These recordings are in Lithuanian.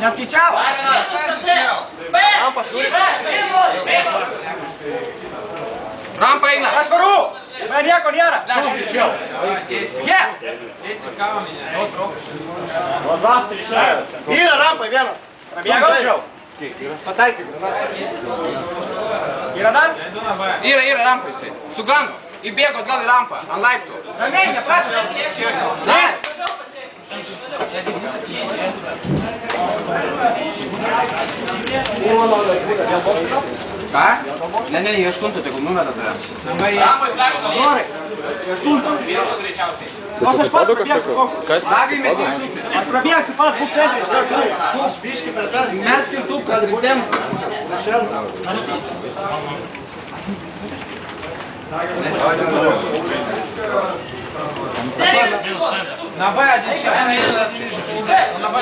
Neskaičiavo. Rampa šūris. Rampa eina. Aš varu. Man nieko nėra. Je. Yra rampa vienas. Prabėgau. Pataikyk. Yra dar? Yra, yra rampa jisai. Sugano. Įbėgo atgal į rampą. Ant laiptų. Ramiai, neprašau. Ką? Ne, ne, į aštuntą tegul numeta tave. Nors aš pats prabėgsiu. kokiu. Sakai, mėgink. Aš prabėgsiu pas būk centrį. iš karto. Biški per tas. Mes kitų, kad На Б один человек. На Б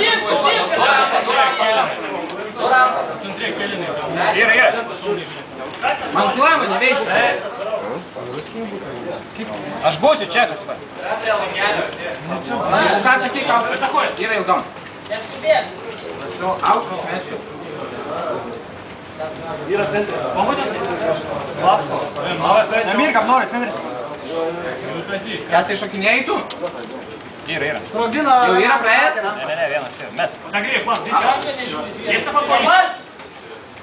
В центре Хелины. Ира, Ира. Манклава, не вейте. Аж боси, чеха себе. Указа кика. Ира, Илдон. Я тебе. Все, аут, конечно. Aukštas mesiu. Yra centre. Namir, kam nori, centrį. Kas tai šokinėjai tu? Yra, yra. Sprogdino. Jau yra praėjęs? Ne, ne, ne, vienas yra. Mes. Нагрей, класс, здесь. Есть на подходе?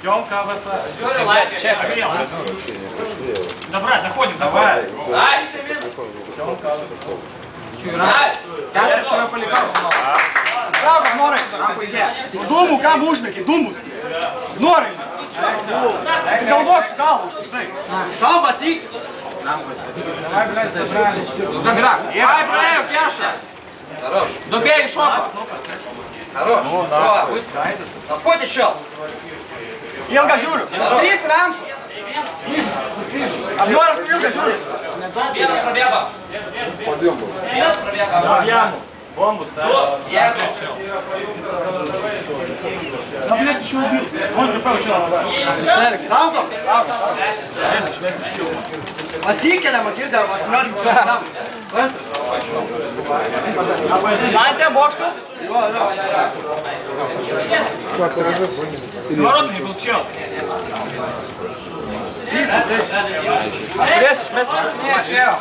Тёмка, ВП. Чек. Добра, заходим, давай. Čia yra. Keturis yra palikau. Голбок скал, слушай. Сам Батис. Давай, блядь, собрались. Ну как игра? Давай, блядь, Кяша. Хорош. Ну бей, шопа. Хорош. Ну, да. На споте чел. Елга Жур. Три срам. Снизу, снизу. Обзор Елга Жур. Белый пробега. Подъем был. Белый пробега. Бомбу ставил. Я еще убил. Он припал, что? Saugom, saugom. Pasikeliam, girdėjom, aš noriu šitam. Matė bokštų? Jo, jo. С воротами был чел. Turėsi išmesti. Ne, čia jau.